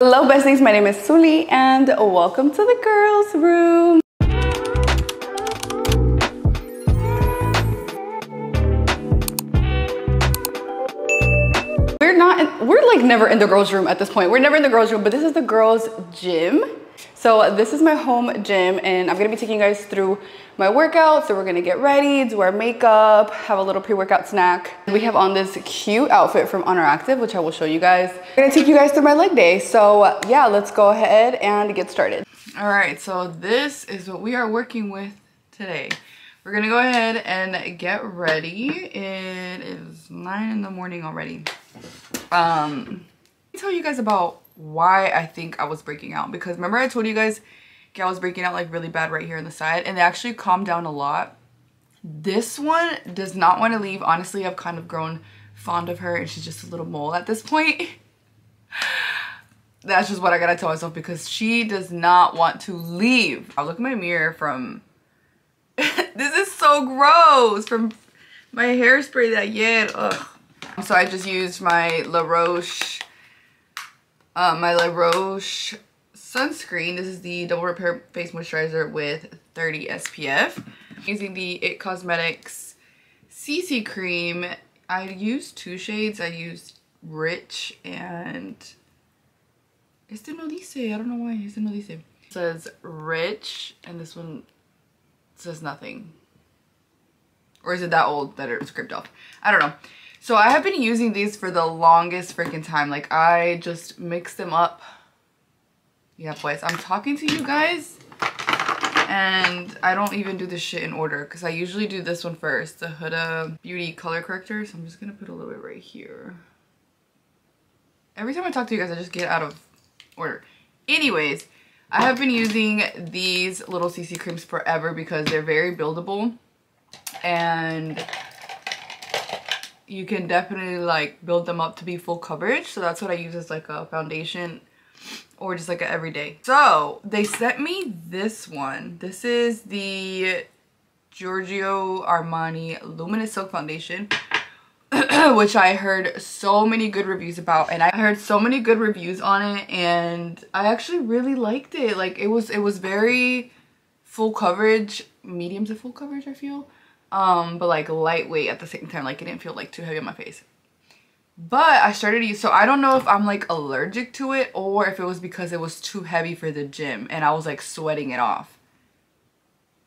Hello besties, my name is Suly and welcome to the girls room. We're not, we're like never in the girls room at this point. We're never in the girls room, but this is the girls gym. So this is my home gym and I'm gonna be taking you guys through my workout. So we're gonna get ready, do our makeup, have a little pre-workout snack. We have on this cute outfit from Oner Active, which I will show you guys. I'm gonna take you guys through my leg day. So yeah, let's go ahead and get started. All right, so this is what we are working with today. We're gonna go ahead and get ready. It is nine in the morning already. Um, let me tell you guys about why I think I was breaking out because remember I told you guys I was breaking out like really bad right here on the side and they actually calmed down a lot. This one does not want to leave. Honestly, I've kind of grown fond of her and she's just a little mole at this point. That's just what I gotta tell myself because she does not want to leave. I look in my mirror from, this is so gross, from my hairspray that yet. Ugh. So I just used my La Roche uh, my La Roche sunscreen. This is the Double Repair Face Moisturizer with 30 SPF. Using the IT Cosmetics CC Cream. I used two shades. I used Rich and... Este no dice. I don't know why. Este no dice. It says Rich and this one says nothing. Or is it that old that it was scraped off? I don't know. So I have been using these for the longest freaking time. Like I just mix them up. Yeah, boys, I'm talking to you guys and I don't even do this shit in order because I usually do this one first, the Huda Beauty Color Corrector. So I'm just going to put a little bit right here. Every time I talk to you guys, I just get out of order. Anyways, I have been using these little CC creams forever because they're very buildable and you can definitely like build them up to be full coverage. So that's what I use as like a foundation or just like an everyday. So they sent me this one. This is the Giorgio Armani Luminous Silk Foundation. which I heard so many good reviews about and I heard so many good reviews on it and I actually really liked it like it was it was very full coverage medium to full coverage I feel um but like lightweight at the same time like it didn't feel like too heavy on my face. But I started to use so I don't know if I'm like allergic to it or if it was because it was too heavy for the gym and I was like sweating it off.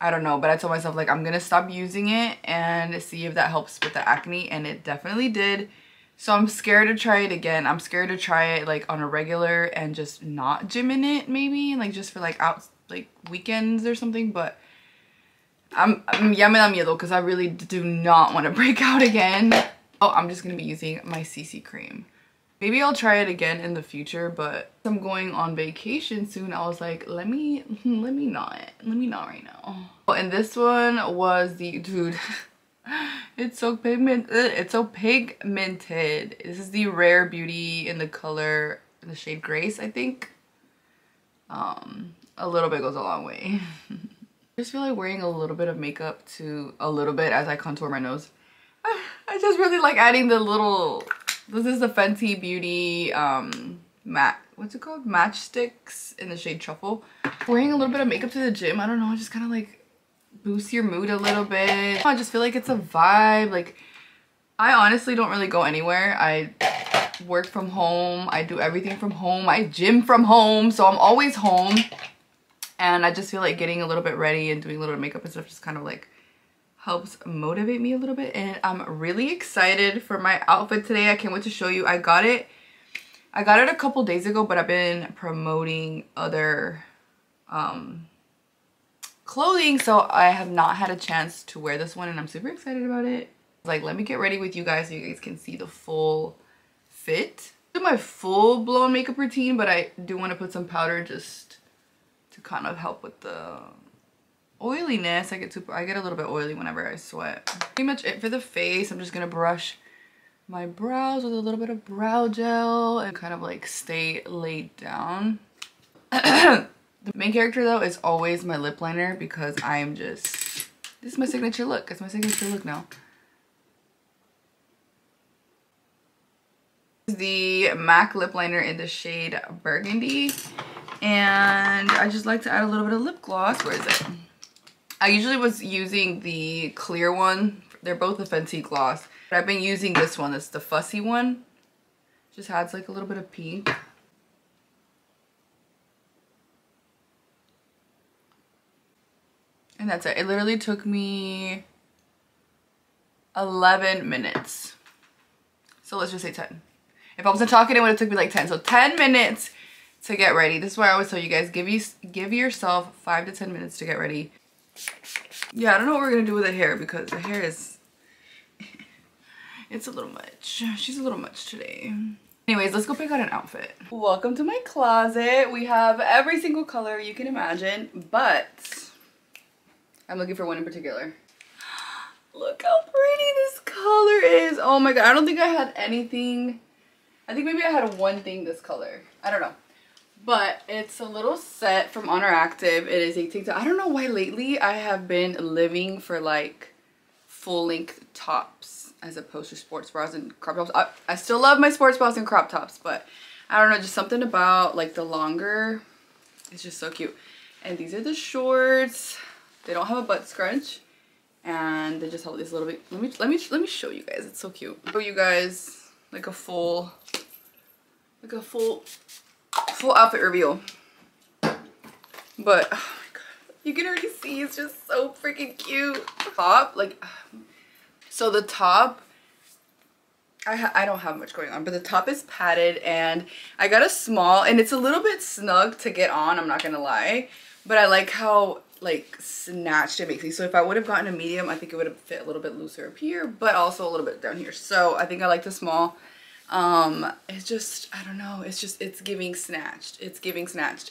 I don't know but I told myself like I'm gonna stop using it and see if that helps with the acne and it definitely did. So I'm scared to try it again. I'm scared to try it like on a regular and just not gym in it maybe like just for like out like weekends or something but I'm, I'm me da miedo because I really do not want to break out again. Oh, I'm just going to be using my CC cream. Maybe I'll try it again in the future, but I'm going on vacation soon. I was like, let me, let me not, let me not right now. Oh, and this one was the, dude, it's so pigment, it's so pigmented. This is the Rare Beauty in the color, in the shade Grace, I think. Um, a little bit goes a long way. I just feel like wearing a little bit of makeup to a little bit as I contour my nose. I just really like adding the little, this is the Fenty Beauty um, matte, what's it called? Match Stix in the shade Truffle. Wearing a little bit of makeup to the gym, I don't know, I just kind of like boosts your mood a little bit. I just feel like it's a vibe. Like, I honestly don't really go anywhere. I work from home. I do everything from home. I gym from home. So I'm always home and I just feel like getting a little bit ready and doing a little makeup and stuff just kind of like helps motivate me a little bit and I'm really excited for my outfit today. I can't wait to show you. I got it I got it a couple days ago but I've been promoting other um clothing so I have not had a chance to wear this one and I'm super excited about it. Like let me get ready with you guys so you guys can see the full fit. Do my full blown makeup routine but I do want to put some powder just kind of help with the oiliness. I get super, I get a little bit oily whenever I sweat. Pretty much it for the face. I'm just gonna brush my brows with a little bit of brow gel and kind of like stay laid down. the main character though is always my lip liner because I'm just, this is my signature look. It's my signature look now. Is the MAC lip liner in the shade Burgundy. And I just like to add a little bit of lip gloss. Where is it? I usually was using the clear one. They're both a Fenty gloss. But I've been using this one. It's the fussy one. Just adds like a little bit of pink. And that's it. It literally took me 11 minutes. So let's just say 10. If I wasn't talking, it would have took me like 10. So 10 minutes to get ready. This is why I always tell you guys, give you give yourself 5 to 10 minutes to get ready. Yeah, I don't know what we're to do with the hair because the hair is... it's a little much. She's a little much today. Anyways, let's go pick out an outfit. Welcome to my closet. We have every single color you can imagine, but I'm looking for one in particular. Look how pretty this color is. Oh my god, I don't think I had anything. I think maybe I had one thing this color. I don't know. But it's a little set from Oner Active. It is a TikTok. I don't know why lately I have been living for like full length tops as opposed to sports bras and crop tops. I, I still love my sports bras and crop tops, but I don't know, just something about like the longer. It's just so cute. And these are the shorts. They don't have a butt scrunch and they just have this little bit let me let me let me show you guys it's so cute show you guys like a full like a full full outfit reveal but oh my god you can already see it's just so freaking cute top like so the top I, I don't have much going on but the top is padded and I got a small and it's a little bit snug to get on I'm not gonna lie but I like how like snatched it basically. So if I would have gotten a medium, I think it would have fit a little bit looser up here, but also a little bit down here. So I think I like the small. Um, it's just, I don't know. It's just, it's giving snatched. It's giving snatched.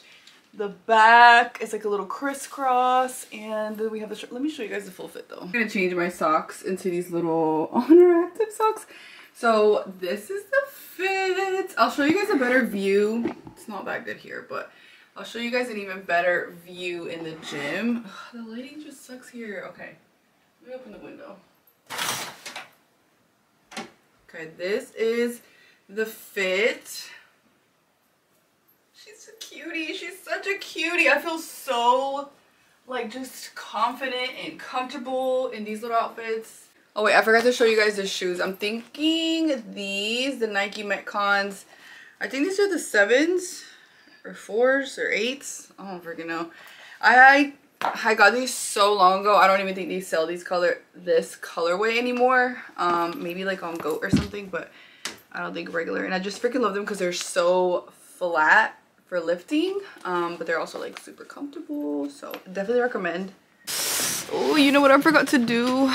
The back is like a little crisscross and then we have the, shirt. let me show you guys the full fit though. I'm gonna change my socks into these little Oner Active socks. So this is the fit. I'll show you guys a better view. It's not that good here, but I'll show you guys an even better view in the gym. Ugh, the lighting just sucks here. Okay, let me open the window. Okay, this is the fit. She's a cutie. She's such a cutie. I feel so like just confident and comfortable in these little outfits. Oh wait, I forgot to show you guys the shoes. I'm thinking these, the Nike Metcons. I think these are the sevens or fours or eights. I don't freaking know. I I got these so long ago. I don't even think they sell these color this colorway anymore. Um, maybe like on Goat or something, but I don't think regular. And I just freaking love them because they're so flat for lifting, um, but they're also like super comfortable. So definitely recommend. Oh, you know what I forgot to do? Oh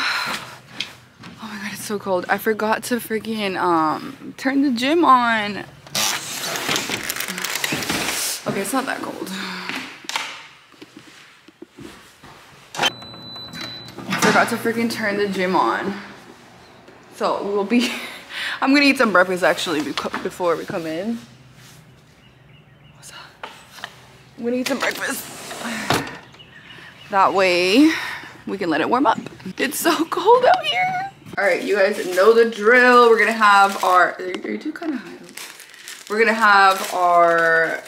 my god, it's so cold. I forgot to freaking um turn the gym on. Okay, it's not that cold. I Forgot to freaking turn the gym on. So we'll be, I'm gonna eat some breakfast actually before we come in. What's that? I'm gonna eat some breakfast. That way we can let it warm up. It's so cold out here. All right, you guys know the drill. We're gonna have our, you do kind of high. We're gonna have our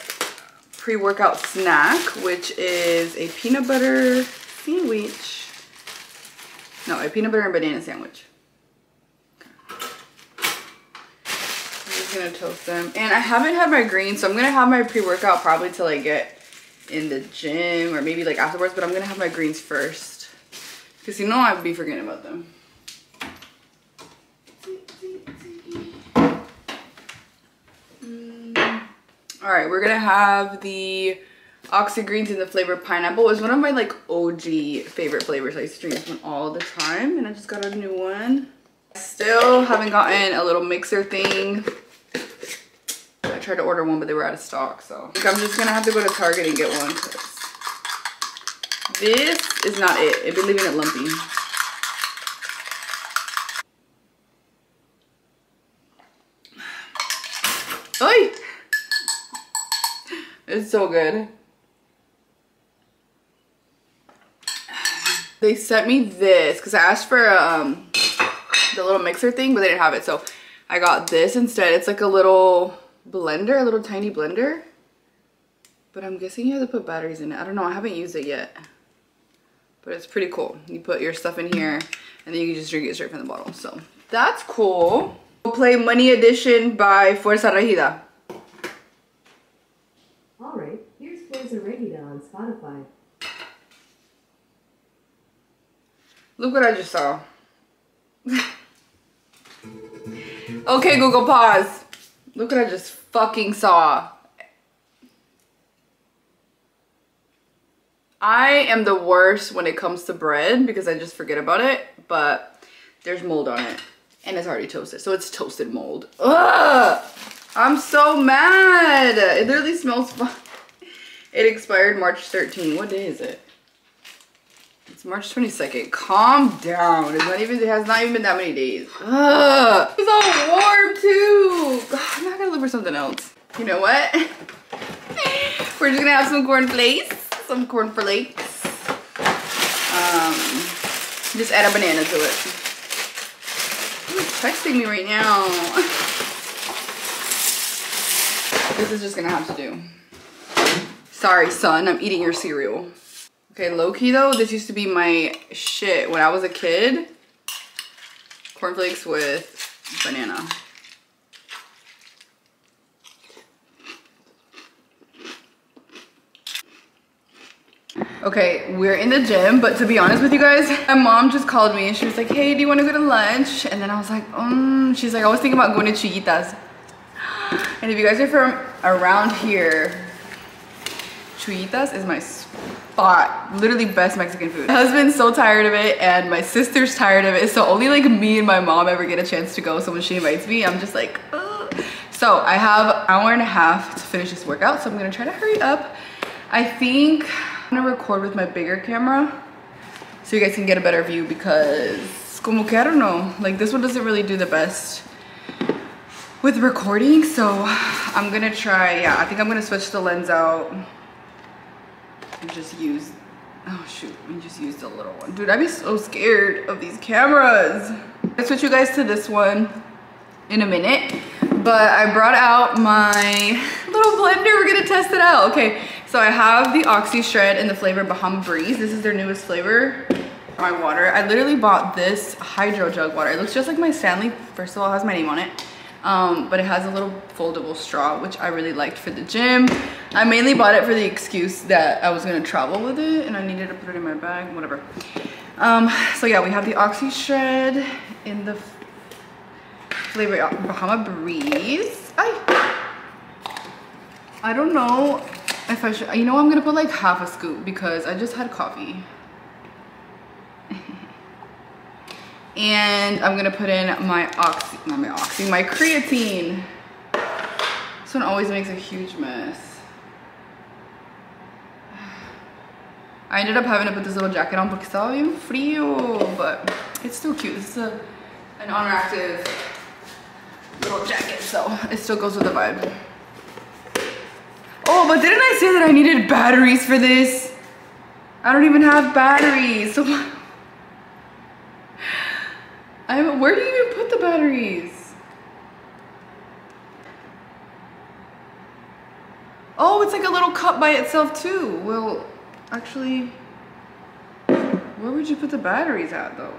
pre-workout snack, which is a peanut butter sandwich. No, a peanut butter and banana sandwich. Okay. I'm just gonna toast them. And I haven't had my greens, so I'm gonna have my pre-workout probably till I get in the gym or maybe like afterwards, but I'm gonna have my greens first. Because you know I would be forgetting about them. Mm. All right, we're gonna have the Oxy Greens in the flavor pineapple. Was one of my like OG favorite flavors. I used to drink this one all the time and I just got a new one. I still haven't gotten a little mixer thing. Tried to order one, but they were out of stock. So I'm just gonna have to go to Target and get one. This is not it. I've been leaving it lumpy. Oi! It's so good. They sent me this because I asked for um, the little mixer thing, but they didn't have it. So I got this instead. It's like a little blender, a little tiny blender. But I'm guessing you have to put batteries in it. I don't know, I haven't used it yet. But it's pretty cool. You put your stuff in here and then you can just drink it straight from the bottle. So that's cool. We'll play Money Edition by Fuerza Regida. All right, here's Fuerza Regida on Spotify. Look what I just saw. okay, Google, pause. Look what I just fucking saw. I am the worst when it comes to bread because I just forget about it, but there's mold on it and it's already toasted. So it's toasted mold. Ugh! I'm so mad. It literally smells fun. It expired March 13. What day is it? It's March 22nd. Calm down. It's not even, it has not even been that many days. Ugh. It's all warm too. God, I'm not gonna look for something else. You know what? We're just gonna have some corn flakes. Some corn flakes. Um, just add a banana to it. Who's texting me right now? This is just gonna have to do. Sorry, son, I'm eating your cereal. Okay, low key though, this used to be my shit when I was a kid. Cornflakes with banana. Okay, we're in the gym, but to be honest with you guys, my mom just called me and she was like, hey, do you want to go to lunch? And then I was like, um, she's like, I was thinking about going to Chiquitas. And if you guys are from around here, Chuyitas is my spot. Literally best Mexican food. My husband's so tired of it and my sister's tired of it. So only like me and my mom ever get a chance to go. So when she invites me, I'm just like, Ugh. So I have an hour and a half to finish this workout. So I'm gonna try to hurry up. I think I'm gonna record with my bigger camera so you guys can get a better view because como que I don't know, like this one doesn't really do the best with recording. So I'm gonna try, yeah, I think I'm gonna switch the lens out and just use, oh shoot, and just used a little one. Dude, I'd be so scared of these cameras. I'll switch you guys to this one in a minute, but I brought out my little blender. We're gonna test it out. Okay, so I have the Oxy Shred in the flavor Bahama Breeze. This is their newest flavor my water. I literally bought this hydro jug water. It looks just like my Stanley. First of all, has my name on it. Um, but it has a little foldable straw, which I really liked for the gym. I mainly bought it for the excuse that I was gonna travel with it and I needed to put it in my bag, whatever. Um, so yeah, we have the Oxy Shred in the flavor Bahama Breeze. I, I don't know if I should, you know, I'm gonna put like half a scoop because I just had coffee. And I'm gonna put in my oxy, not my oxy, my creatine. This one always makes a huge mess. I ended up having to put this little jacket on because estaba bien frío, but it's still cute. This is a, an Oner Active little jacket, so it still goes with the vibe. Oh, but didn't I say that I needed batteries for this? I don't even have batteries, so I'm, where do you even put the batteries? Oh, it's like a little cup by itself too. Well, actually, where would you put the batteries at though?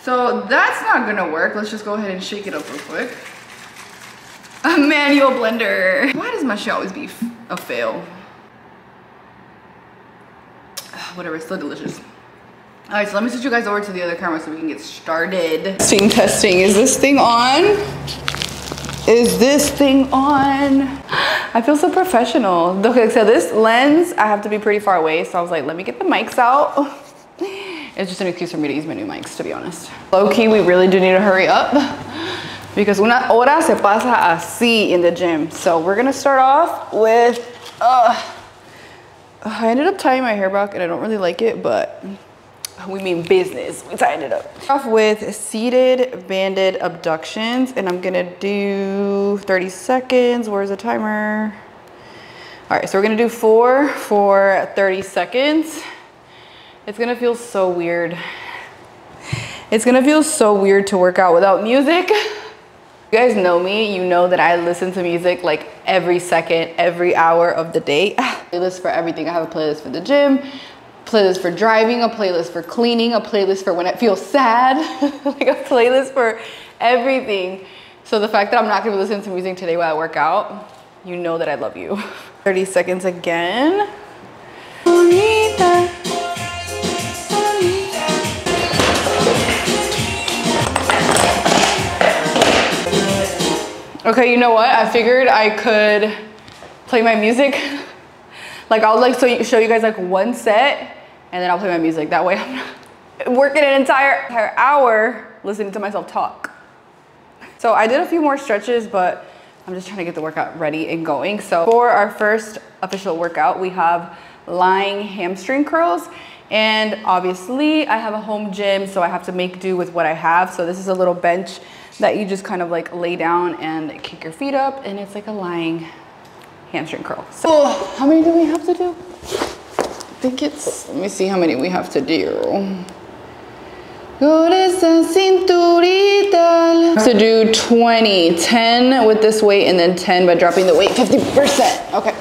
So that's not gonna work. Let's just go ahead and shake it up real quick. A manual blender. Why does my shit always be a fail? Whatever, it's still delicious. All right, so let me switch you guys over to the other camera so we can get started. Testing, testing. Is this thing on? Is this thing on? I feel so professional. Okay, so this lens, I have to be pretty far away. So I was like, let me get the mics out. It's just an excuse for me to use my new mics, to be honest. Low key, we really do need to hurry up because una hora se pasa así in the gym. So we're gonna start off with, uh, I ended up tying my hair back and I don't really like it, but we mean business. We tied it up. Off with seated banded abductions and I'm gonna do 30 seconds. Where's the timer? All right, so we're gonna do four for 30 seconds. It's gonna feel so weird. It's gonna feel so weird to work out without music. You guys know me, you know that I listen to music like every second, every hour of the day. playlist for everything. I have a playlist for the gym, playlist for driving, a playlist for cleaning, a playlist for when I feel sad, like a playlist for everything. So the fact that I'm not gonna be listening to music today while I work out, you know that I love you. 30 seconds again. Okay, you know what? I figured I could play my music. like I'll like so show you guys like one set and then I'll play my music. That way I'm not working an entire, entire hour listening to myself talk. So I did a few more stretches, but I'm just trying to get the workout ready and going. So for our first official workout, we have lying hamstring curls. And obviously I have a home gym, so I have to make do with what I have. So this is a little bench that you just kind of like lay down and kick your feet up and it's like a lying hamstring curl. So oh, how many do we have to do? I think it's, let me see how many we have to do. To do 20, 10 with this weight and then 10 by dropping the weight 50%. Okay.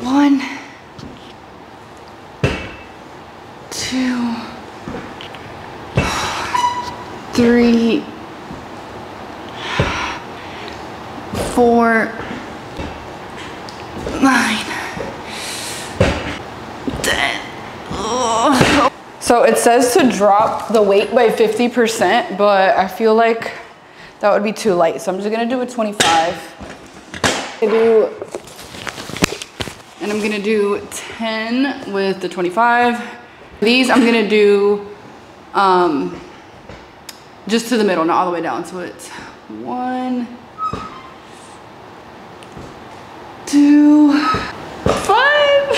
One, two, three, four, nine, ten. Ugh. So it says to drop the weight by 50%, but I feel like that would be too light. So I'm just gonna do a 25. I do, and I'm gonna do 10 with the 25. These I'm gonna do um, just to the middle, not all the way down. So it's one, two, five,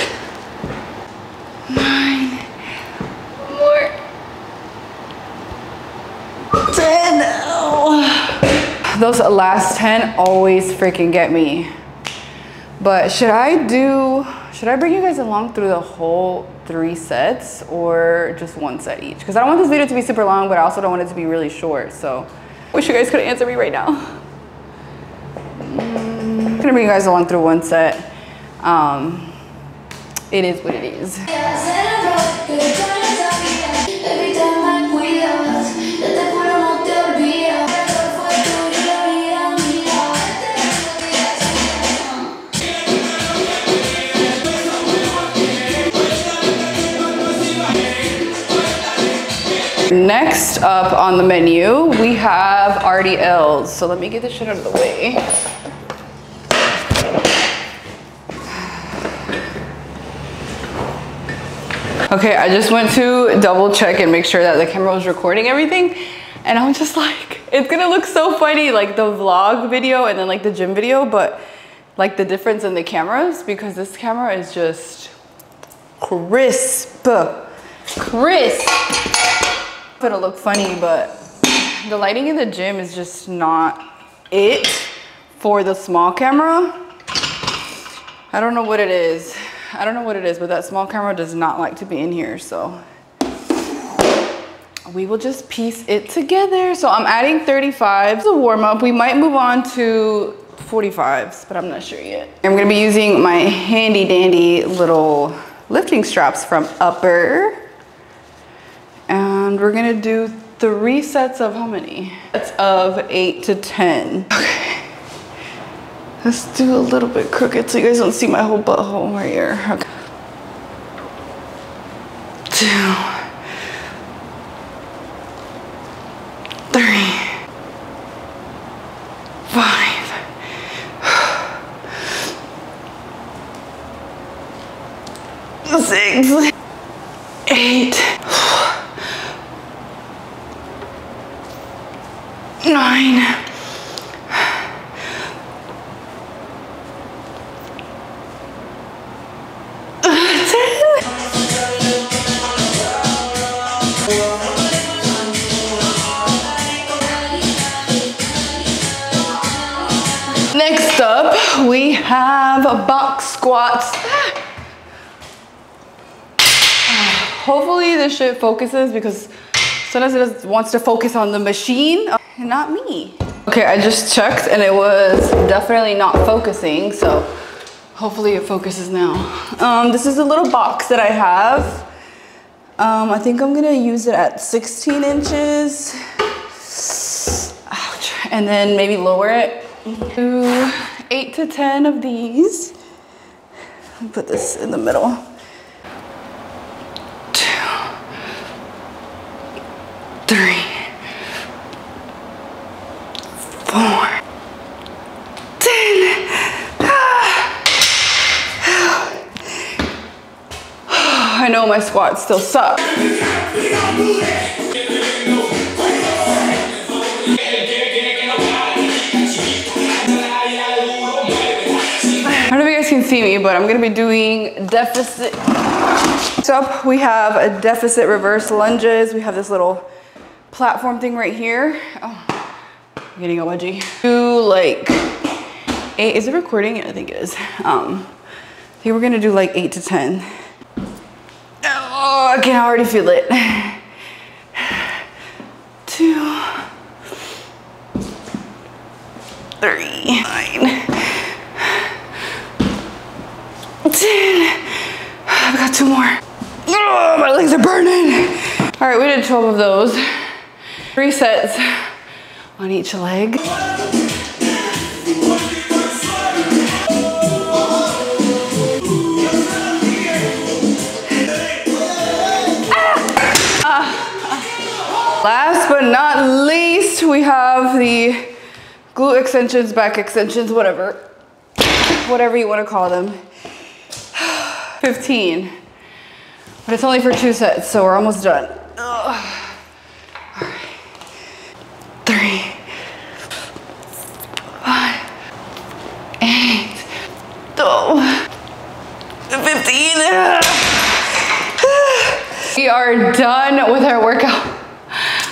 nine, more, ten. Oh. Those last 10 always freaking get me. But should I do, should I bring you guys along through the whole three sets or just one set each? Because I don't want this video to be super long, but I also don't want it to be really short. So wish you guys could answer me right now. I'm gonna bring you guys along through one set. Um, it is what it is. Next up on the menu, we have RDLs. So let me get this shit out of the way. Okay, I just went to double check and make sure that the camera was recording everything. And I'm just like, it's gonna look so funny, like the vlog video and then like the gym video, but like the difference in the cameras because this camera is just crisp, crisp. It'll look funny, but the lighting in the gym is just not it for the small camera. I don't know what it is. I don't know what it is, but that small camera does not like to be in here, so we will just piece it together. So I'm adding 35s a warm up. We might move on to 45s, but I'm not sure yet. I'm gonna be using my handy dandy little lifting straps from Uppper. And we're gonna do three sets of how many? Sets of eight to 10. Okay. Let's do a little bit crooked so you guys don't see my whole butthole right here. Okay. Two. We have a box squats. Hopefully this shit focuses because sometimes it wants to focus on the machine and not me. Okay, I just checked and it was definitely not focusing. So hopefully it focuses now. Um, this is a little box that I have. Um, I think I'm gonna use it at 16 inches. Ouch. And then maybe lower it eight to 10 of these. Put this in the middle. Two, three, four, ten. Ah. I know my squats still suck. See me, but I'm gonna be doing deficit. Up, we have a deficit reverse lunges. We have this little platform thing right here. Oh, I'm getting a wedgie. Do like eight, is it recording? I think it is. Um, I think we're gonna do like eight to 10. Oh, I can already feel it. Two, three, nine, I've got two more. Oh, my legs are burning. All right, we did 12 of those. Three sets on each leg. Ah! Ah! Last but not least, we have the glute extensions, back extensions, whatever. Whatever you want to call them. 15. But it's only for two sets, so we're almost done. Ugh. All right. Three, five, eight, oh, 15. We are done with our workout.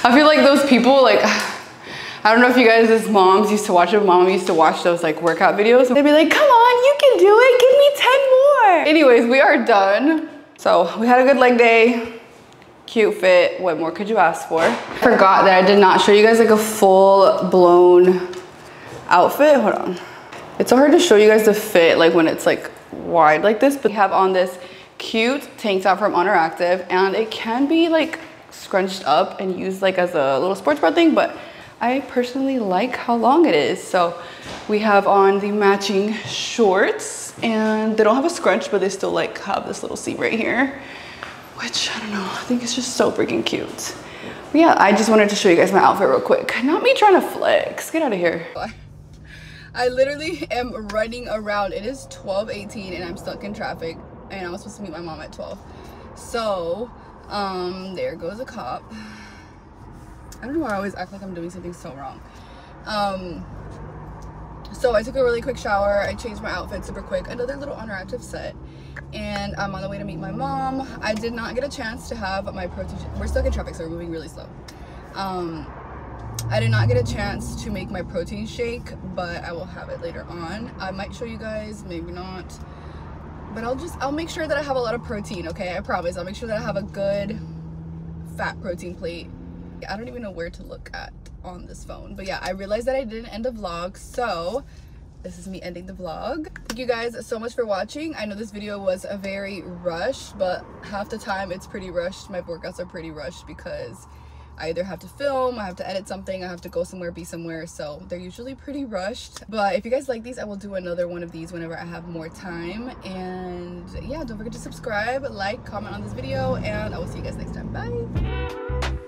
I feel like those people, like, I don't know if you guys as moms used to watch it. Mom used to watch those like workout videos. They'd be like, come on, you can do it. Give me 10 more. Anyways, we are done. So we had a good leg day. Cute fit. What more could you ask for? Forgot that I did not show you guys like a full blown outfit. Hold on. It's so hard to show you guys the fit like when it's like wide like this, but we have on this cute tank top from Oner Active and it can be like scrunched up and used like as a little sports bra thing, but I personally like how long it is. So we have on the matching shorts and they don't have a scrunch, but they still like have this little seam right here, which I don't know, I think it's just so freaking cute. But yeah, I just wanted to show you guys my outfit real quick. Not me trying to flex, get out of here. I literally am running around. It is 12:18 and I'm stuck in traffic and I was supposed to meet my mom at 12. So, um, there goes a cop. I don't know why I always act like I'm doing something so wrong. Um, so I took a really quick shower. I changed my outfit super quick. Another little Oner Active set. And I'm on the way to meet my mom. I did not get a chance to have my protein. We're stuck in traffic, so we're moving really slow. Um, I did not get a chance to make my protein shake, but I will have it later on. I might show you guys, maybe not. But I'll just, I'll make sure that I have a lot of protein, okay? I promise. I'll make sure that I have a good fat protein plate. I don't even know where to look at on this phone. But yeah, I realized that I didn't end a vlog, so this is me ending the vlog. Thank you guys so much for watching. I know this video was a very rushed, but half the time it's pretty rushed. My workouts are pretty rushed because I either have to film, I have to edit something, I have to go somewhere, be somewhere. So they're usually pretty rushed. But if you guys like these, I will do another one of these whenever I have more time. And yeah, don't forget to subscribe, like, comment on this video, and I will see you guys next time. Bye.